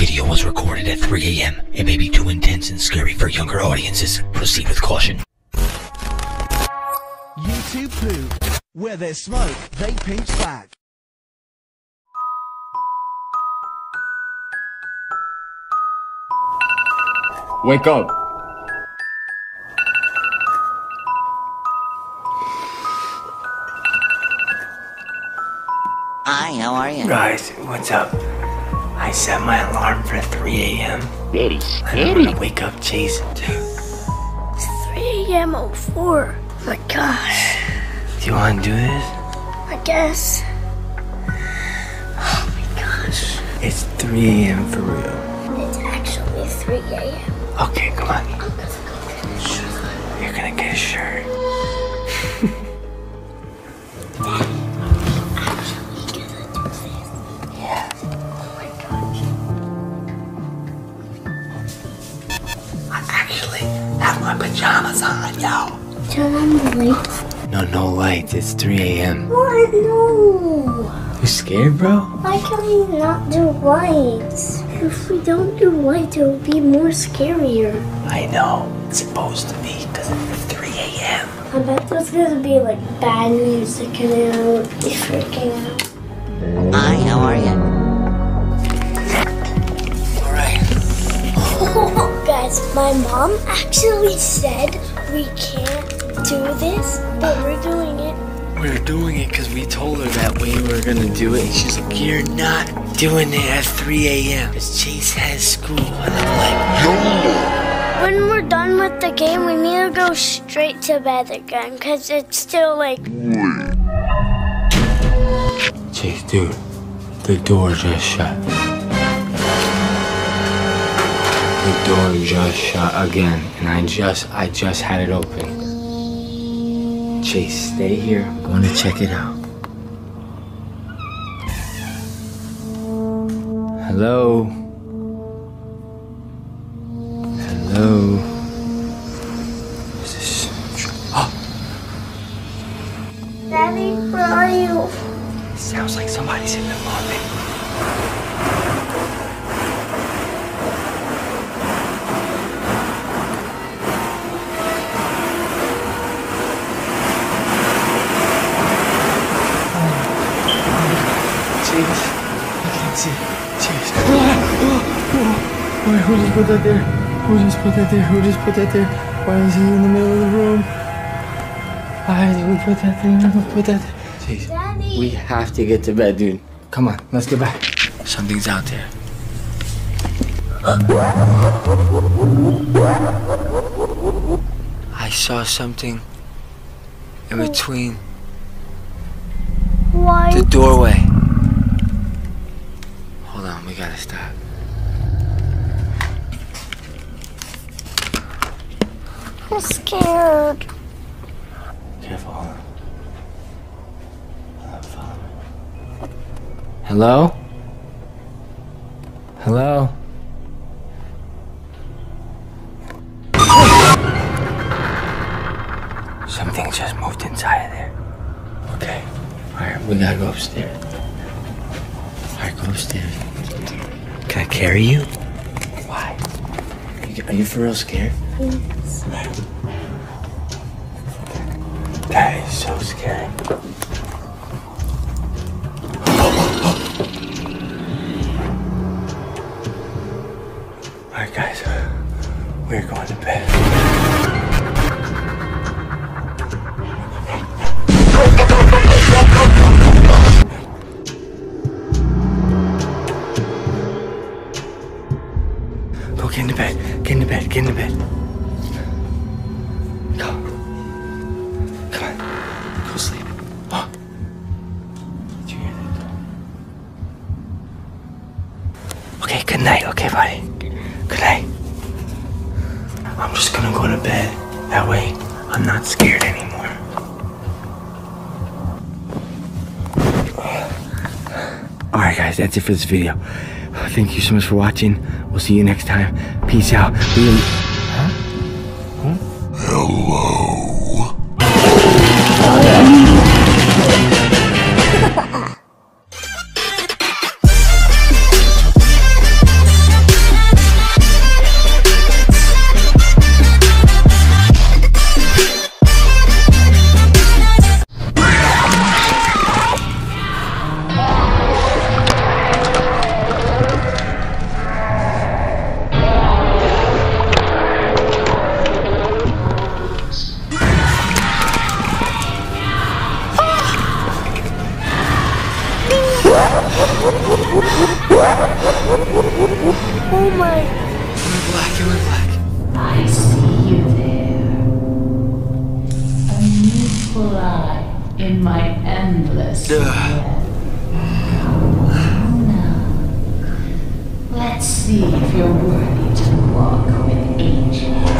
video was recorded at 3 a.m. It may be too intense and scary for younger audiences. Proceed with caution. YouTube poo. Where there's smoke, they pinch back. Wake up. Hi, how are you? Guys, what's up? I set my alarm for 3 a.m. Very I'm scary. gonna wake up Jason too. 3 a.m. 04. Oh my gosh. Do you wanna do this? I guess. Oh my gosh. It's 3 a.m. for real. It's actually 3 a.m. Okay, come on. You're gonna get a shirt. pajamas on, yo. Turn on the lights. No, no lights. It's 3 a.m. What? No. You scared, bro? Why can we not do lights? If we don't do lights, it will be more scarier. I know. It's supposed to be because it's 3 a.m. I bet there's gonna be like bad music and it'll be freaking out. My mom actually said we can't do this, but we're doing it. We're doing it because we told her that we were gonna do it. And she's like, You're not doing it at 3 a.m. Because Chase has school. And I'm like, no. When we're done with the game, we need to go straight to bed again, because it's still like. like, Chase, dude, the door just shut. Door just shut again. And I just, I just had it open. Chase, stay here. I'm going to check it out. Hello? Hello? Is this... Oh, Daddy, where are you? sounds like somebody's in the lobby. Jeez, I can't see. Jeez. Wait, who just put that there? Who just put that there? Who just put that there? Why is he in the middle of the room? Why did we put that there? Who put that there? Jeez. Daddy. We have to get to bed, dude. Come on, let's get back. Something's out there. I saw something in between Why? the doorway. Gotta stop. I'm scared. Careful, hold on. Hold follow me. Hello? Hello? Something just moved inside of there. Okay. Alright, we gotta go upstairs. Alright, go upstairs. Can I carry you? Why? You- Are you for real scared? That is so scary. Alright, guys, we're going to bed. Into bed. Get into bed. Get into bed. Go. Come on. Go sleep. Did you hear that? Okay, good night, okay, buddy? Good night. I'm just gonna go to bed. That way, I'm not scared anymore. Alright, guys, that's it for this video. Thank you so much for watching. We'll see you next time. Peace out. We- Huh? Huh? Oh my endless. Let's see if you're worthy to walk with angels.